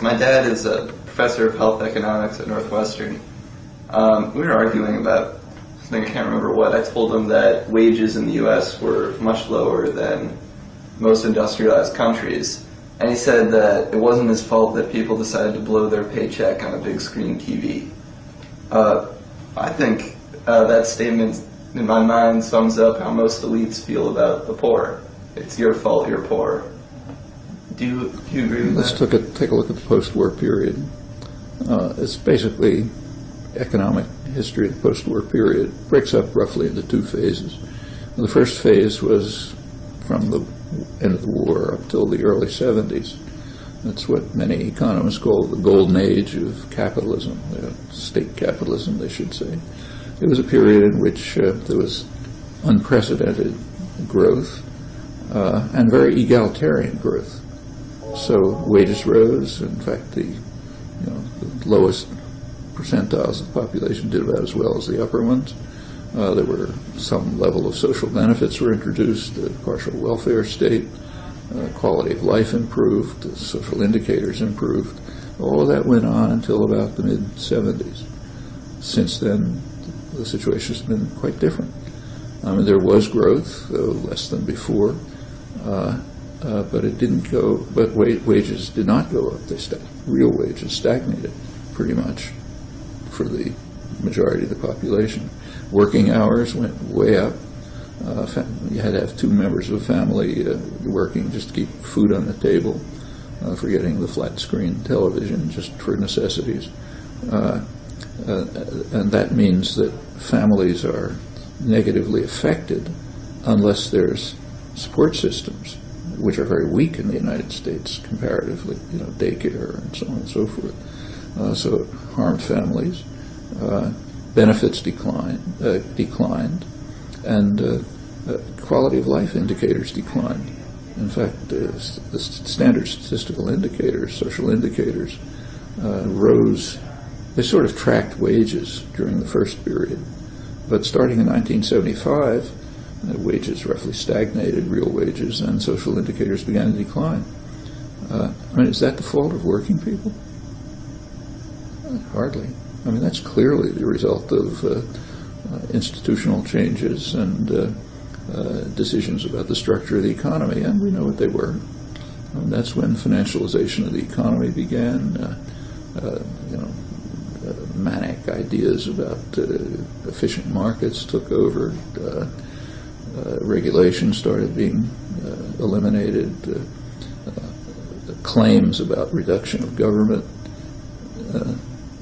My dad is a professor of health economics at Northwestern. Um, we were arguing about something I can't remember what. I told him that wages in the U.S. were much lower than most industrialized countries, and he said that it wasn't his fault that people decided to blow their paycheck on a big screen TV. Uh, I think uh, that statement, in my mind, sums up how most elites feel about the poor. It's your fault you're poor. Do you, do you agree with Let's that? take a, take a look at the post-war period. Uh, it's basically economic history of the post-war period. It breaks up roughly into two phases. The first phase was from the end of the war up till the early 70s. That's what many economists call the golden age of capitalism, uh, state capitalism, they should say. It was a period in which uh, there was unprecedented growth uh, and very egalitarian growth. So wages rose. In fact, the, you know, the lowest percentiles of the population did about as well as the upper ones. Uh, there were some level of social benefits were introduced, a partial welfare state, uh, quality of life improved, the social indicators improved. All of that went on until about the mid 70s. Since then, the situation has been quite different. I mean, there was growth, though less than before. Uh, uh, but it didn't go, but wa- wages did not go up. They sta- real wages stagnated pretty much for the majority of the population. Working hours went way up. Uh, fa- you had to have two members of a family uh, working just to keep food on the table, uh, forgetting the flat screen television just for necessities. Uh, uh, and that means that families are negatively affected unless there's support systems which are very weak in the United States comparatively, you know, daycare and so on and so forth. Uh, so harmed families. Uh, benefits declined, uh, declined, and uh, uh, quality of life indicators declined. In fact, the standard statistical indicators, social indicators, uh, rose. They sort of tracked wages during the first period, but starting in 1975, uh, wages roughly stagnated, real wages, and social indicators began to decline. Uh, I mean, is that the fault of working people? Hardly. I mean, that's clearly the result of uh, uh, institutional changes and uh, uh, decisions about the structure of the economy, and we know what they were. And that's when financialization of the economy began. You know, manic ideas about efficient markets took over. Regulation started being uh, eliminated. Uh, uh, claims about reduction of government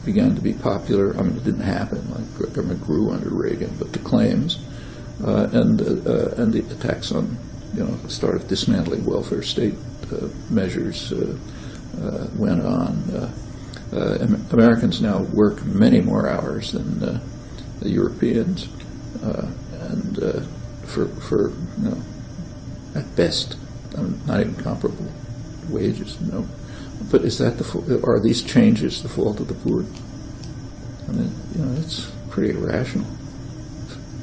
began to be popular. I mean, it didn't happen. Like government grew under Reagan, but the claims and and the attacks on you know the start of dismantling welfare state measures went on. Uh, Am- Americans now work many more hours than uh, the Europeans, uh, and for for you know at best, um, not even comparable wages. No, but is that the are these changes the fault of the poor? I mean, you know, it's pretty irrational.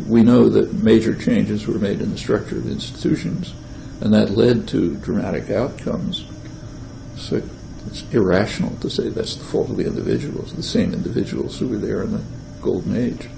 We know that major changes were made in the structure of institutions, and that led to dramatic outcomes. So it's irrational to say that's the fault of the individuals, the same individuals who were there in the golden age.